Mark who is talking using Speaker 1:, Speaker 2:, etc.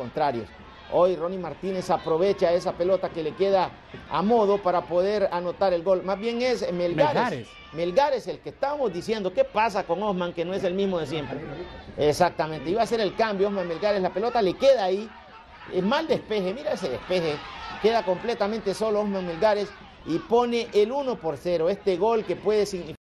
Speaker 1: contrarios. Hoy Ronnie Martínez aprovecha esa pelota que le queda a modo para poder anotar el gol. Más bien es Melgares.
Speaker 2: Melgares.
Speaker 1: El que estábamos diciendo, ¿qué pasa con Osman que no es el mismo de siempre? Exactamente, iba a hacer el cambio Osman Melgares, la pelota le queda ahí, es mal despeje, mira ese despeje, queda completamente solo Osman Melgares y pone el 1 por 0, este gol que puede significar...